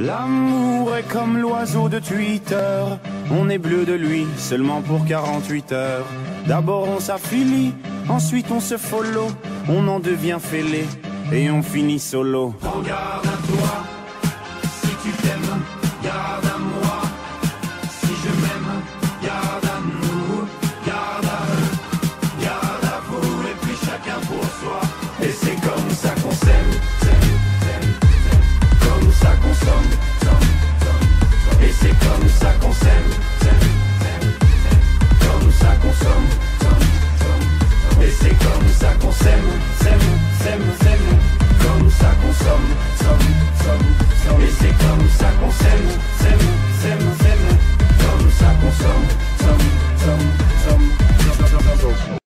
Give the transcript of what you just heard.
L'amour est comme l'oiseau de Twitter. On est bleu de lui seulement pour 48 heures. D'abord on s'affilie, ensuite on se follow. On en devient fêlé et on finit solo. Regarde à toi, Saco, semo, semo